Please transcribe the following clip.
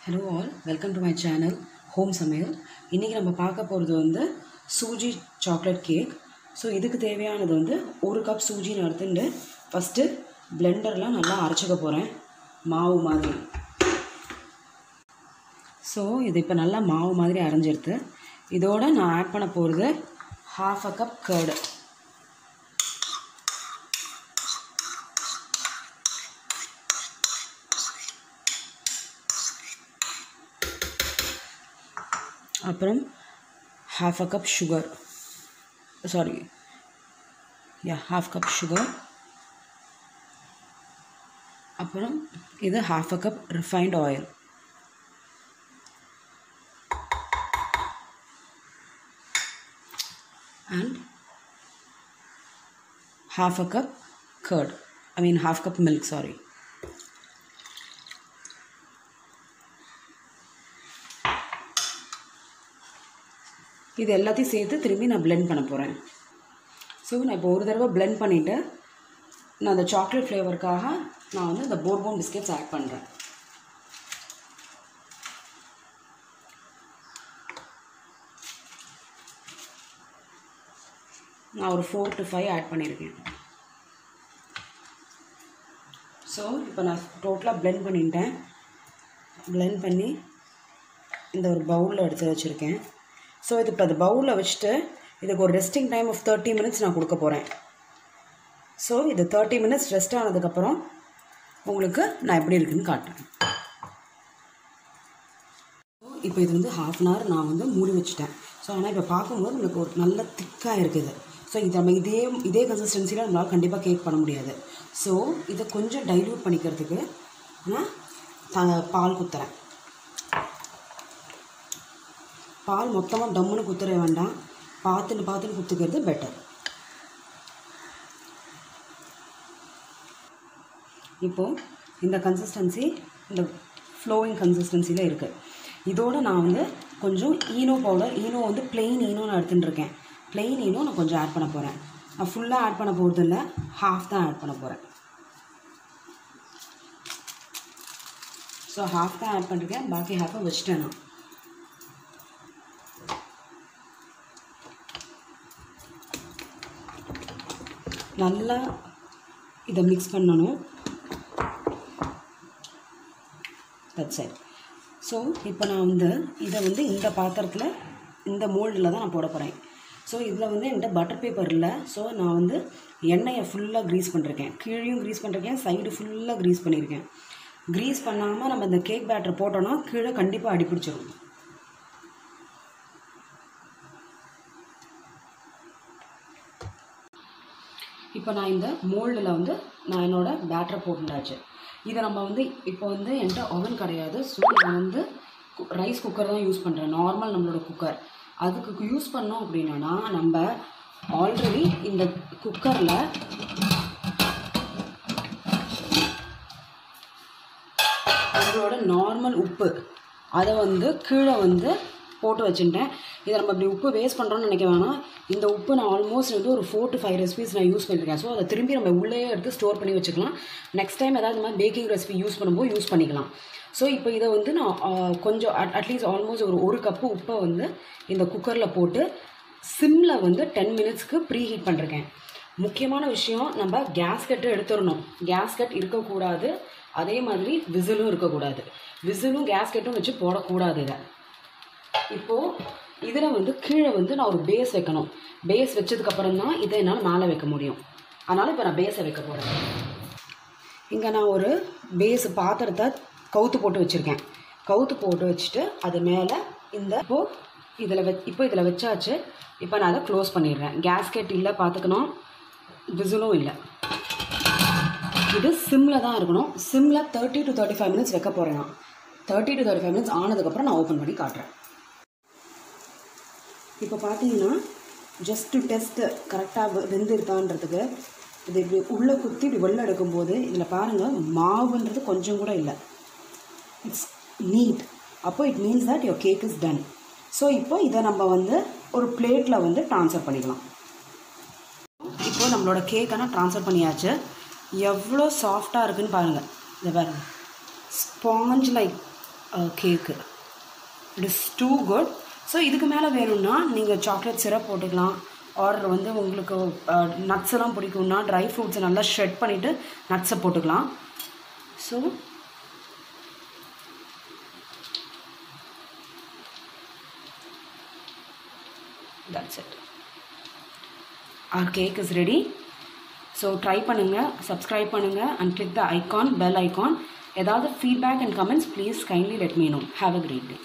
Hello all welcome to my channel home சமையல் இன்றைக்கி நம்ம பார்க்க போகிறது வந்து சூஜி சாக்லேட் கேக் ஸோ இதுக்கு தேவையானது வந்து ஒரு கப் சூஜின்னு எடுத்துட்டு ஃபஸ்ட்டு பிளெண்டர்லாம் நல்லா அரைச்சிக்க போகிறேன் மாவு மாதிரி. ஸோ இது இப்போ நல்லா மாவு மாதிரி அரைஞ்சிருது இதோடு நான் ஆட் பண்ண போகிறது ஹாஃப் அ கப் கர்டு அப்புறம் half a cup sugar sorry ya half cup sugar அப்புறம் இது half a cup refined oil and half a cup curd i mean half cup milk sorry இது எல்லாத்தையும் சேர்த்து திரும்பி நான் blend பண்ண போகிறேன் ஸோ நான் இப்போ ஒரு தடவை ப்ளெண்ட் பண்ணிவிட்டு நான் அந்த சாக்லேட் ஃப்ளேவருக்காக நான் வந்து இந்த போர்போன் பிஸ்கெட்ஸ் ஆட் பண்ணுறேன் நான் ஒரு ஃபோர் டு ஃபைவ் ஆட் பண்ணியிருக்கேன் ஸோ இப்போ நான் டோட்டலாக ப்ளெண்ட் பண்ணிட்டேன். Blend பண்ணி இந்த ஒரு பவுலில் எடுத்து வச்சுருக்கேன். ஸோ இது இப்போ அந்த பவுலில் வச்சுட்டு இதுக்கு ஒரு resting time of thirty minutes நான் கொடுக்க போகிறேன் ஸோ இது தேர்ட்டி மினிட்ஸ் ரெஸ்ட் ஆனதுக்கப்புறம் உங்களுக்கு நான் எப்படி இருக்குன்னு காட்டுறேன். இப்போ இது வந்து ஹாஃப் அன் ஹவர் நான் வந்து மூடி வச்சுட்டேன். ஸோ ஆனால் இப்போ பார்க்கும்போது உங்களுக்கு ஒரு நல்ல திக்காக இருக்குது. ஸோ இது நம்ம இதே இதே கன்சிஸ்டன்சியில் நம்மளால் கண்டிப்பாக கேக் பண்ண முடியாது. ஸோ இதை கொஞ்சம் டைல்யூட் பண்ணிக்கிறதுக்கு நான் த பால் குத்துறேன். பால் மொத்தமாக டம்முன்னு குத்துற வேண்டாம். பார்த்துன்னு பார்த்துன்னு குத்துக்கிறது பெட்டர் இப்போது இந்த கன்சிஸ்டன்சி இந்த ஃப்ளோயிங் கன்சிஸ்டன்சியில் இருக்குது இதோடு நான் வந்து கொஞ்சம் ஈனோ பவுடர் ஈனோ வந்து பிளெயின் ஈனோ நான் இருக்கேன். பிளெயின் ஈனோ நான் கொஞ்சம் ஆட் பண்ண போகிறேன் நான் ஃபுல்லாக ஆட் பண்ண போகிறது இல்லை ஹாஃப் தான் ஆட் பண்ண போகிறேன் ஸோ ஹாஃப் தான் ஆட் பண்ணிருக்கேன். பாக்கி ஹாஃபை வச்சுட்டேன் நான். நல்லா இதை மிக்ஸ் பண்ணணும். தட்ஸ் சரி ஸோ இப்போ நான் வந்து இதை வந்து இந்த பாத்திரத்தில் இந்த மோல்டில் தான் நான் போட போகிறேன் ஸோ இதில் வந்து என்கிட்ட பட்டர் பேப்பர் இல்லை. ஸோ நான் வந்து எண்ணெயை ஃபுல்லாக க்ரீஸ் பண்ணிருக்கேன். கீழேயும் க்ரீஸ் பண்ணிருக்கேன் சைடு ஃபுல்லாக க்ரீஸ் பண்ணியிருக்கேன் க்ரீஸ் பண்ணாமல் நம்ம இந்த கேக் பேட்டர் போட்டோன்னா கீழே கண்டிப்பாக அடிப்பிடிச்சிடும் இப்போ நான் இந்த மோல்டில் வந்து நான் என்னோடய பேட்டரை போட்டுண்டாச்சு. இதை நம்ம வந்து இப்போ வந்து என்கிட்ட ஓவன் கிடையாது. ஸோ நான் வந்து ரைஸ் குக்கர் தான் யூஸ் பண்ணுறேன் நார்மல் நம்மளோட குக்கர் அதுக்கு யூஸ் பண்ணோம் அப்படின்னா நம்ம ஆல்ரெடி இந்த குக்கரில் நம்மளோட நார்மல் உப்பு. அதை வந்து கீழே வந்து போட்டு வச்சுட்டேன். இதை நம்ம இப்படி உப்பு வேஸ்ட் பண்ணுறோன்னு நினைக்க வேணாம். இந்த உப்பு நான் ஆல்மோஸ்ட் வந்து ஒரு ஃபோர் டு ஃபைவ் ரெசிபிஸ் நான் யூஸ் பண்ணியிருக்கேன் ஸோ அதை திரும்பி நம்ம உள்ளே எடுத்து ஸ்டோர் பண்ணி வச்சுக்கலாம். நெக்ஸ்ட் டைம் ஏதாவது மாதிரி பேக்கிங் ரெசிபி யூஸ் பண்ணும்போது யூஸ் பண்ணிக்கலாம். ஸோ இப்போ இதை வந்து நான் கொஞ்சம் அட் அட்லீஸ்ட் ஆல்மோஸ்ட் ஒரு ஒரு கப்பு உப்பை வந்து இந்த குக்கரில் போட்டு சிம்மில் வந்து டென் மினிட்ஸ்க்கு ப்ரீ ஹீட் பண்ணிருக்கேன். முக்கியமான விஷயம் நம்ம கேஸ்கெட்டை எடுத்துடணும். கேஸ்கெட் இருக்கக்கூடாது. அதே மாதிரி விசிலும் இருக்கக்கூடாது. விசிலும் கேஸ்கெட்டும் வச்சு போடக்கூடாது இதை. இப்போது இதில் வந்து கீழே வந்து நான் ஒரு பேஸ் வைக்கணும். பேஸ் வச்சதுக்கப்புறம் தான் இதை என்னால் மேலே வைக்க முடியும். அதனால் இப்போ நான் பேஸை வைக்க போகிறேன் இங்கே நான் ஒரு பேஸ் பாத்திரத்தை கவுத்து போட்டு வச்சுருக்கேன். கவுத்து போட்டு வச்சுட்டு அது மேலே இந்த இப்போது இதில் வச் இப்போ இதில் வச்சாச்சு. இப்போ நான் அதை க்ளோஸ் பண்ணிடுறேன். கேஸ்கெட் இல்லை பார்த்துக்கணும் விசிலும் இல்லை. இது சிம்மில் தான் இருக்கணும். சிம்மில் thirty to thirty five minutes வைக்க போகிறேன் நான். Thirty to thirty five minutes ஆனதுக்கப்புறம் நான் ஓப்பன் பண்ணி காட்டுறேன். இப்போ பார்த்தீங்கன்னா ஜஸ்ட்டு டெஸ்ட்டு கரெக்டாக வெந்திருக்கான்றதுக்கு இது இப்படி உள்ளே குத்தி இப்படி வெளில எடுக்கும்போது இதில் பாருங்கள் மாவுன்றது கொஞ்சம் கூட இல்லை. இட்ஸ் நீட் அப்போ it means that your cake is done so இப்போ இதை நம்ம வந்து ஒரு பிளேட்டில் வந்து ட்ரான்ஸ்ஃபர் பண்ணிக்கலாம். இப்போ நம்மளோட கேக்கை ட்ரான்ஸ்ஃபர் பண்ணியாச்சு. எவ்வளோ சாஃப்டாக இருக்குன்னு பாருங்கள் இதை பாருங்கள் sponge like cake it is too good so இதுக்கு மேலே வேணும்னா நீங்கள் சாக்லேட் சிரப் போட்டுக்கலாம். ஆர் வந்து உங்களுக்கு நட்ஸ் எல்லாம் பிடிக்கும்னா ட்ரை ஃப்ரூட்ஸை நல்லா ஷ்ரெட் பண்ணிவிட்டு நட்ஸை போட்டுக்கலாம். So that's it our cake is ready so try பண்ணுங்கள் சப்ஸ்கிரைப் பண்ணுங்கள் and click the icon bell icon ஏதாவது feedback and comments please kindly let me know have a great day